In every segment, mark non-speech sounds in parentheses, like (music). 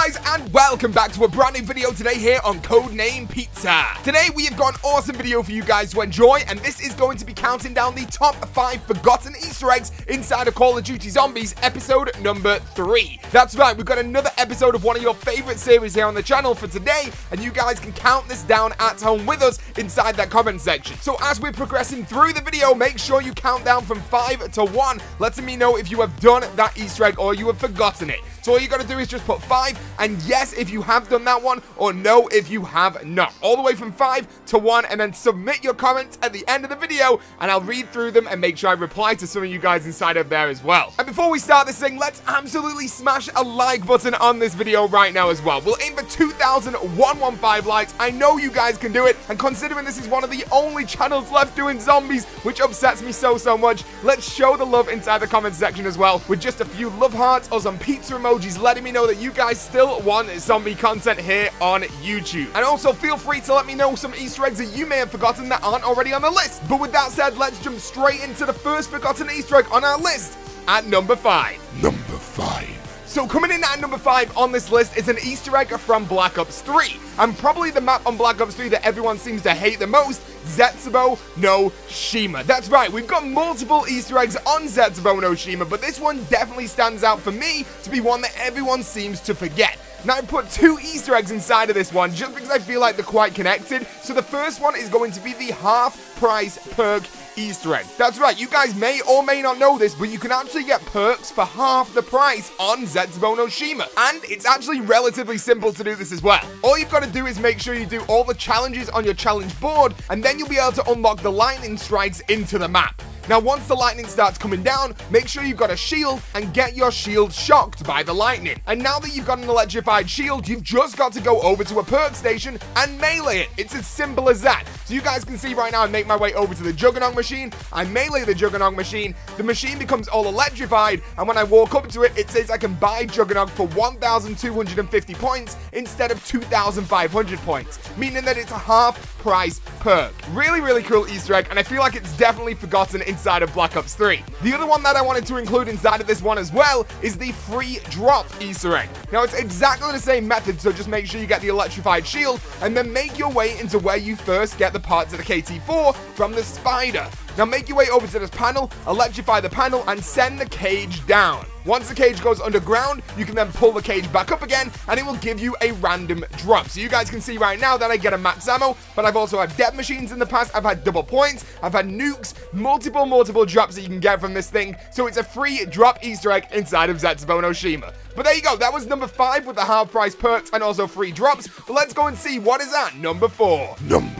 guys, and welcome back to a brand new video today here on Codename Pizza. Today we have got an awesome video for you guys to enjoy, and this is going to be counting down the top 5 forgotten Easter eggs inside of Call of Duty Zombies episode number 3. That's right, we've got another episode of one of your favorite series here on the channel for today, and you guys can count this down at home with us inside that comment section. So as we're progressing through the video, make sure you count down from 5 to 1, letting me know if you have done that Easter egg or you have forgotten it. So all you gotta do is just put five, and yes if you have done that one, or no if you have not. All the way from five to one, and then submit your comments at the end of the video, and I'll read through them and make sure I reply to some of you guys inside of there as well. And before we start this thing, let's absolutely smash a like button on this video right now as well. We'll aim for 2,115 likes. I know you guys can do it, and considering this is one of the only channels left doing zombies, which upsets me so, so much, let's show the love inside the comment section as well, with just a few love hearts or some pizza emojis letting me know that you guys still want zombie content here on YouTube. And also feel free to let me know some Easter eggs that you may have forgotten that aren't already on the list. But with that said, let's jump straight into the first forgotten Easter egg on our list at number 5. Number 5. So coming in at number 5 on this list is an Easter egg from Black Ops 3, and probably the map on Black Ops 3 that everyone seems to hate the most, Zetsubou no Shima. That's right, we've got multiple Easter eggs on Zetsubou no Shima, but this one definitely stands out for me to be one that everyone seems to forget. Now, I put two Easter eggs inside of this one just because I feel like they're quite connected. So the first one is going to be the half price perk Easter egg. That's right, you guys may or may not know this, but you can actually get perks for half the price on Zetsubou no Shima. And it's actually relatively simple to do this as well. All you've got to do is make sure you do all the challenges on your challenge board, and then you'll be able to unlock the lightning strikes into the map. Now, once the lightning starts coming down, make sure you've got a shield and get your shield shocked by the lightning. And now that you've got an electrified shield, you've just got to go over to a perk station and melee it. It's as simple as that. So you guys can see right now I make my way over to the Juggernog machine, I melee the Juggernog machine, the machine becomes all electrified, and when I walk up to it, it says I can buy Juggernog for 1,250 points instead of 2,500 points, meaning that it's a half price perk. Really, really cool Easter egg, and I feel like it's definitely forgotten inside of Black Ops 3. The other one that I wanted to include inside of this one as well is the free drop Easter egg. Now, it's exactly the same method, so just make sure you get the electrified shield and then make your way into where you first get the parts of the KT-4 from the spider. Now make your way over to this panel, electrify the panel, and send the cage down. Once the cage goes underground, you can then pull the cage back up again, and it will give you a random drop. So you guys can see right now that I get a max ammo, but I've also had death machines in the past, I've had double points, I've had nukes, multiple, multiple drops that you can get from this thing, so it's a free drop Easter egg inside of Zetsubou no Shima. But there you go, that was number 5 with the half price perks and also free drops, but let's go and see what is at number 4. Number 4.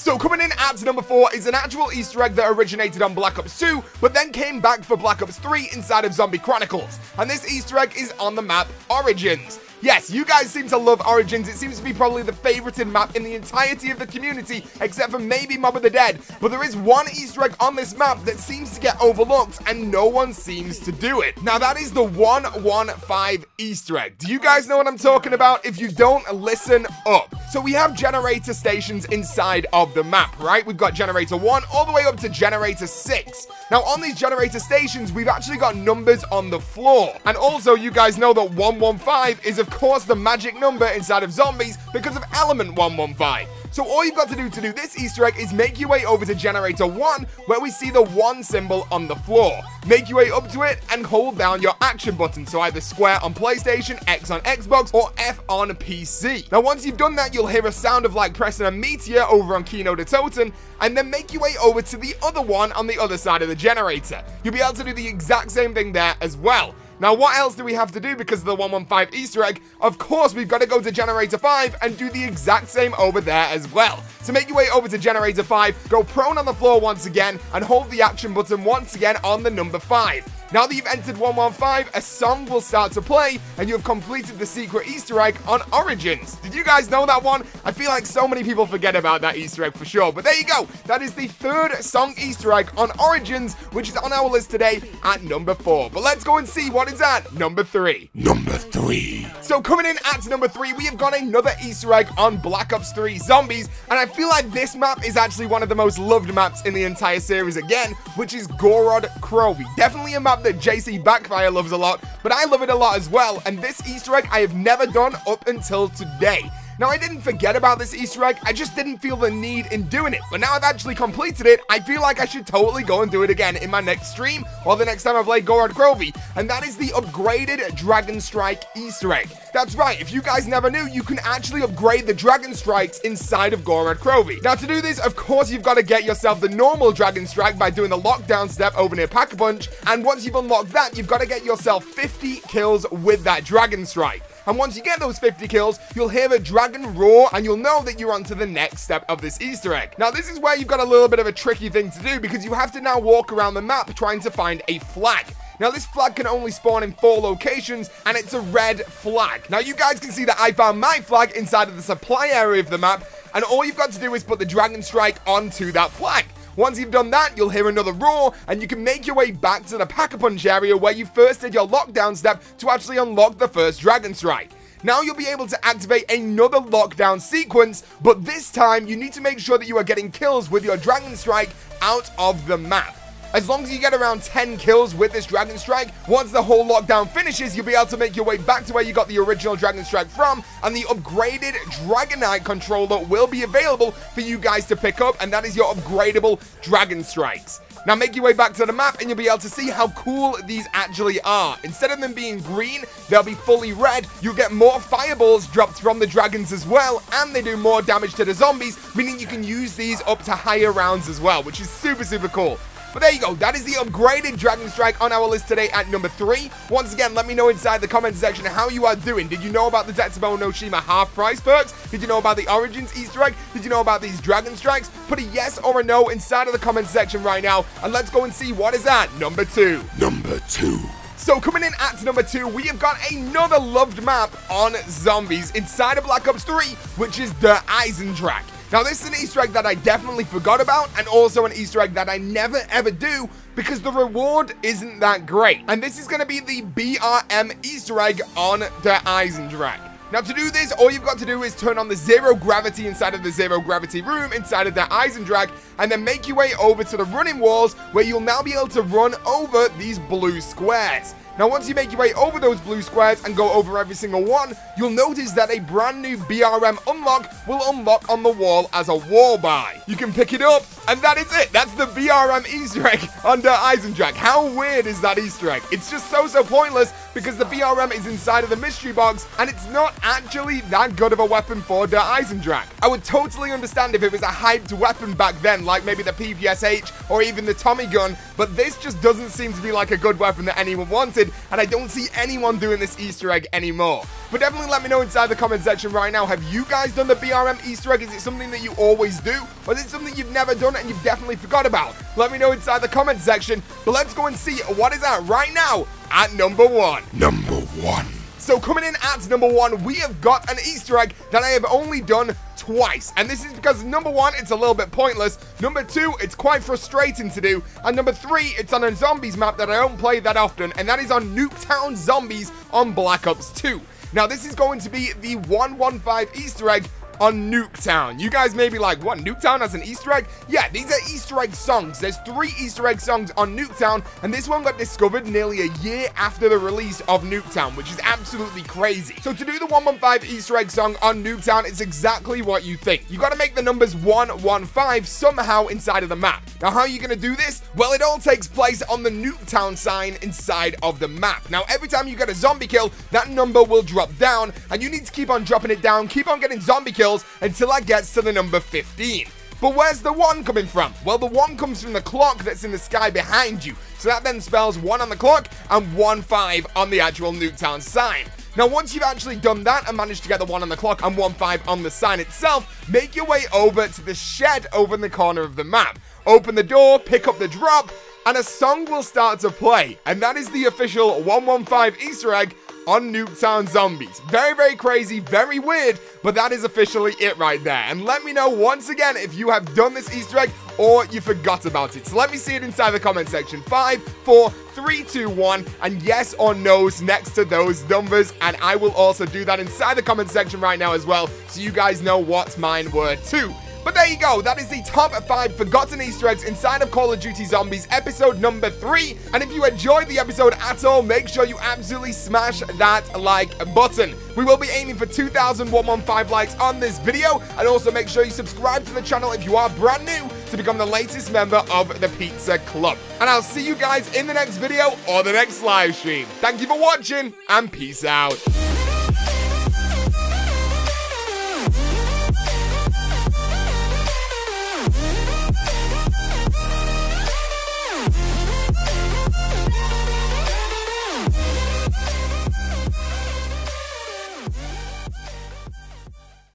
So coming in at number 4 is an actual Easter egg that originated on Black Ops 2, but then came back for Black Ops 3 inside of Zombie Chronicles. And this Easter egg is on the map Origins. Yes, you guys seem to love Origins. It seems to be probably the favorited map in the entirety of the community, except for maybe Mob of the Dead. But there is one Easter egg on this map that seems to get overlooked, and no one seems to do it. Now, that is the 115 Easter egg. Do you guys know what I'm talking about? If you don't, listen up. So we have generator stations inside of the map, right? We've got generator 1 all the way up to generator 6. Now, on these generator stations, we've actually got numbers on the floor. And also, you guys know that 115 is, of course, the magic number inside of zombies because of element 115. So all you've got to do to do this Easter egg is make your way over to generator 1 where we see the 1 symbol on the floor. Make your way up to it and hold down your action button, so either square on PlayStation, X on Xbox, or F on PC. Now once you've done that, you'll hear a sound of like pressing a meteor over on Kino der Toten, and then make your way over to the other one on the other side of the generator. You'll be able to do the exact same thing there as well. Now, what else do we have to do because of the 115 Easter egg? Of course, we've got to go to Generator 5 and do the exact same over there as well. So make your way over to Generator 5, go prone on the floor once again, and hold the action button once again on the number 5. Now that you've entered 115, a song will start to play, and you have completed the secret Easter egg on Origins. Did you guys know that one? I feel like so many people forget about that Easter egg for sure, but there you go. That is the third song Easter egg on Origins, which is on our list today at number 4. But let's go and see what is at number 3. Number 3. So coming in at number 3, we have got another Easter egg on Black Ops 3 Zombies, and I feel like this map is actually one of the most loved maps in the entire series again, which is Gorod Krovi. Definitely a map that JC Backfire loves a lot, but I love it a lot as well, and this Easter egg I have never done up until today. Now, I didn't forget about this Easter egg, I just didn't feel the need in doing it. But now I've actually completed it, I feel like I should totally go and do it again in my next stream, or the next time I play Gorod Krovi, and that is the upgraded Dragon Strike Easter egg. That's right, if you guys never knew, you can actually upgrade the Dragon Strikes inside of Gorod Krovi. Now, to do this, of course, you've got to get yourself the normal Dragon Strike by doing the lockdown step over near Pack-a-Punch, and once you've unlocked that, you've got to get yourself 50 kills with that Dragon Strike. And once you get those 50 kills, you'll hear a dragon roar and you'll know that you're on to the next step of this Easter egg. Now, this is where you've got a little bit of a tricky thing to do because you have to now walk around the map trying to find a flag. Now, this flag can only spawn in four locations, and it's a red flag. Now, you guys can see that I found my flag inside of the supply area of the map, and all you've got to do is put the Dragon Strike onto that flag. Once you've done that, you'll hear another roar, and you can make your way back to the Pack-a-Punch area where you first did your lockdown step to actually unlock the first Dragon Strike. Now you'll be able to activate another lockdown sequence, but this time you need to make sure that you are getting kills with your Dragon Strike out of the map. As long as you get around 10 kills with this Dragon Strike, once the whole lockdown finishes, you'll be able to make your way back to where you got the original Dragon Strike from, and the upgraded Dragonite controller will be available for you guys to pick up, and that is your upgradable Dragon Strikes. Now make your way back to the map and you'll be able to see how cool these actually are. Instead of them being green, they'll be fully red. You'll get more fireballs dropped from the dragons as well, and they do more damage to the zombies, meaning you can use these up to higher rounds as well, which is super, super cool. But there you go. That is the upgraded Dragon Strike on our list today at number three. Once again, let me know inside the comment section how you are doing. Did you know about the Zetsubou no Shima half price perks? Did you know about the Origins Easter egg? Did you know about these Dragon Strikes? Put a yes or a no inside of the comment section right now. And let's go and see what is at number two. Number two. So coming in at number two, we have got another loved map on zombies inside of Black Ops 3, which is the Eisendrache. Now, this is an Easter egg that I definitely forgot about, and also an Easter egg that I never ever do because the reward isn't that great. And this is going to be the BRM Easter egg on the Eisendrache. Now to do this, all you've got to do is turn on the zero gravity inside of the zero gravity room inside of the Eisendrache and then make your way over to the running walls where you'll now be able to run over these blue squares. Now, once you make your way over those blue squares and go over every single one, you'll notice that a brand new BRM unlock will unlock on the wall as a wall buy. You can pick it up, and that is it. That's the BRM Easter egg (laughs) under Eisendrache. How weird is that Easter egg? It's just so, so pointless because the BRM is inside of the mystery box, and it's not actually that good of a weapon for the Eisendrache. I would totally understand if it was a hyped weapon back then, like maybe the PPSH or even the Tommy gun, but this just doesn't seem to be like a good weapon that anyone wanted, and I don't see anyone doing this Easter egg anymore. But definitely let me know inside the comment section right now, have you guys done the BRM Easter egg? Is it something that you always do? Or is it something you've never done and you've definitely forgot about? Let me know inside the comment section, but let's go and see what is out right now at number one. Number one. So coming in at number one, we have got an Easter egg that I have only done twice. And this is because number one, it's a little bit pointless. Number two, it's quite frustrating to do. And number three, it's on a zombies map that I don't play that often. And that is on Nuketown Zombies on Black Ops 2. Now, this is going to be the 115 Easter egg on Nuketown. You guys may be like, what, Nuketown has an Easter egg? Yeah, these are Easter egg songs. There's three Easter egg songs on Nuketown, and this one got discovered nearly a year after the release of Nuketown, which is absolutely crazy. So to do the 115 Easter egg song on Nuketown, it's exactly what you think. You gotta make the numbers 115 somehow inside of the map. Now, how are you gonna do this? Well, it all takes place on the Nuketown sign inside of the map. Now, every time you get a zombie kill, that number will drop down, and you need to keep on dropping it down, keep on getting zombie kills, until I gets to the number 15. But where's the 1 coming from? Well, the 1 comes from the clock that's in the sky behind you. So that then spells 1 on the clock and 1-5 on the actual Nuketown sign. Now, once you've actually done that and managed to get the 1 on the clock and 1-5 on the sign itself, make your way over to the shed over in the corner of the map. Open the door, pick up the drop, and a song will start to play. And that is the official 115 Easter egg on Nuketown Zombies. Very, very crazy, very weird, but that is officially it right there. And let me know once again if you have done this Easter egg or you forgot about it. So let me see it inside the comment section. Five, four, three, two, one, and yes or no's next to those numbers. And I will also do that inside the comment section right now as well, so you guys know what mine were too. But there you go, that is the top 5 forgotten Easter eggs inside of Call of Duty Zombies episode number 3. And if you enjoyed the episode at all, make sure you absolutely smash that like button. We will be aiming for 2,115 likes on this video, and also make sure you subscribe to the channel if you are brand new to become the latest member of the Pizza Club. And I'll see you guys in the next video or the next live stream. Thank you for watching, and peace out.